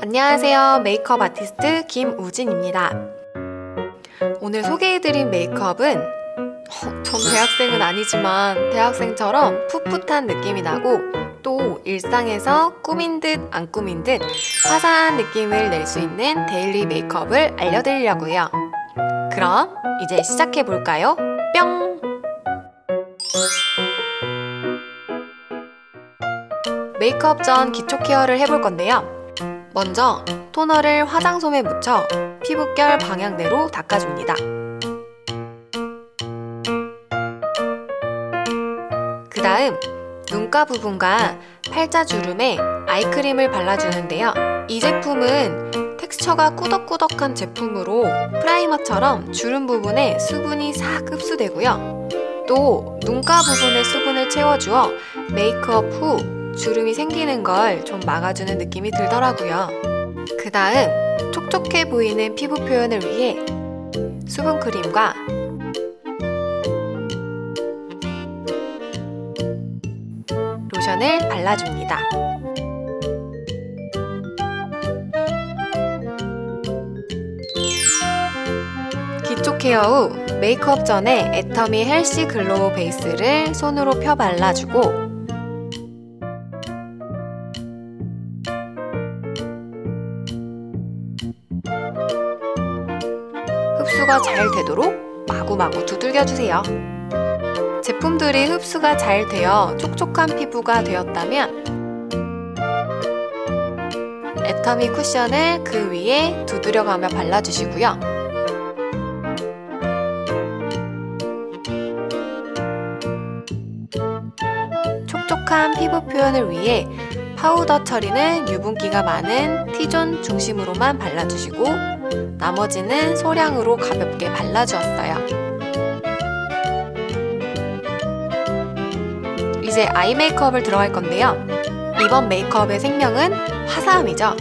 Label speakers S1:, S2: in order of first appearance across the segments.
S1: 안녕하세요. 메이크업 아티스트 김우진입니다. 오늘 소개해드린 메이크업은 어, 전 대학생은 아니지만 대학생처럼 풋풋한 느낌이 나고 또 일상에서 꾸민 듯 안 꾸민 듯 화사한 느낌을 낼 수 있는 daily 메이크업을 알려드리려고요. 그럼 이제 시작해볼까요? 뿅! 메이크업 전 기초 케어를 해볼 건데요. 먼저 토너를 화장솜에 묻혀 피부결 방향대로 닦아줍니다. 그 다음 눈가 부분과 팔자 주름에 아이크림을 발라주는데요. 이 제품은 텍스처가 꾸덕꾸덕한 제품으로 프라이머처럼 주름 부분에 수분이 싹 흡수되고요. 또 눈가 부분에 수분을 채워주어 메이크업 후 주름이 생기는 걸 좀 막아주는 느낌이 들더라고요. 그 다음 촉촉해 보이는 피부 표현을 위해 수분크림과 로션을 발라줍니다. 기초 케어 후 메이크업 전에 애터미 Healthy Glow Base를 손으로 펴 발라주고 흡수가 잘 되도록 마구마구 두들겨주세요. 제품들이 흡수가 잘 되어 촉촉한 피부가 되었다면 애터미 쿠션을 그 위에 두드려가며 발라주시고요. 촉촉한 피부 표현을 위해 파우더 처리는 유분기가 많은 T zone 중심으로만 발라주시고 나머지는 소량으로 가볍게 발라주었어요. 이제 eye 메이크업을 들어갈 건데요. 이번 메이크업의 생명은 화사함이죠.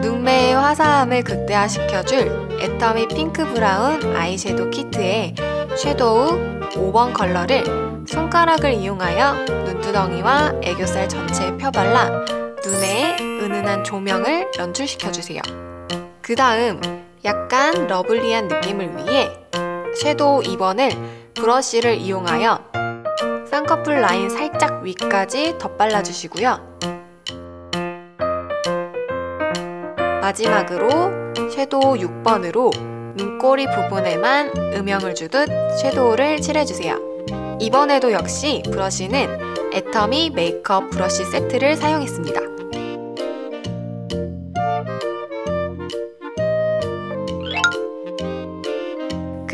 S1: 눈매의 화사함을 극대화시켜줄 애터미 핑크 브라운 아이섀도우 키트에 섀도우 5번 컬러를 손가락을 이용하여 눈두덩이와 애교살 전체에 펴발라 눈에 은은한 조명을 연출시켜주세요. 그 다음 약간 lovely한 느낌을 위해 섀도우 2번을 브러쉬를 이용하여 쌍꺼풀 라인 살짝 위까지 덧발라주시고요. 마지막으로 섀도우 6번으로 눈꼬리 부분에만 음영을 주듯 섀도우를 칠해주세요. 이번에도 역시 브러쉬는 애터미 메이크업 브러쉬 세트를 사용했습니다.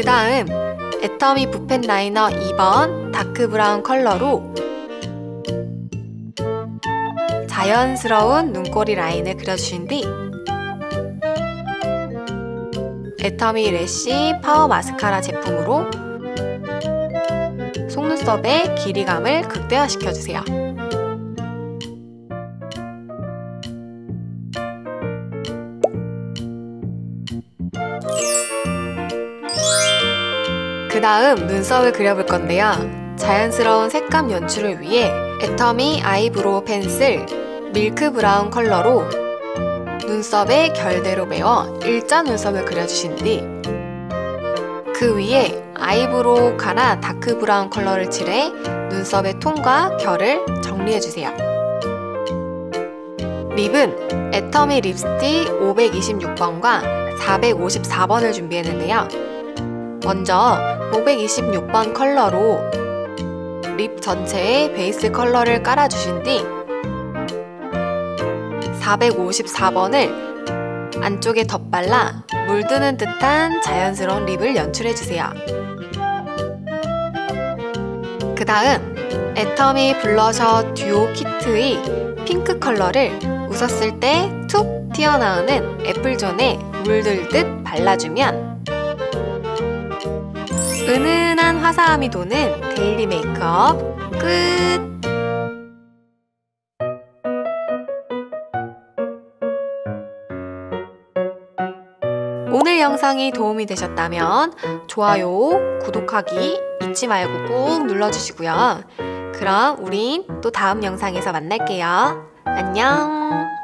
S1: 다음 애터미 붓펜 liner 2번 dark brown 컬러로 자연스러운 눈꼬리 라인을 그려주신 뒤 애터미 Lash Power Mascara 제품으로 속눈썹의 길이감을 극대화시켜주세요. 그 다음 눈썹을 그려볼 건데요. 자연스러운 색감 연출을 위해 애터미 eyebrow pencil milk brown 컬러로 눈썹에 결대로 메워 일자 눈썹을 그려주신 뒤 그 위에 eyebrow 카라 dark brown 컬러를 칠해 눈썹의 톤과 결을 정리해주세요. lip은 애터미 립스틱 526번과 454번을 준비했는데요. 먼저 526번 컬러로 lip 전체에 베이스 컬러를 깔아주신 뒤 454번을 안쪽에 덧발라 물드는 듯한 자연스러운 lip을 연출해주세요. 그 다음 애터미 blusher duo 키트의 핑크 컬러를 웃었을 때 툭 튀어나오는 apple zone에 물들 듯 발라주면 은은한 화사함이 도는 데일리 메이크업 끝! 오늘 영상이 도움이 되셨다면 좋아요, 구독하기 잊지 말고 꾹 눌러주시고요. 그럼 우린 또 다음 영상에서 만날게요. 안녕!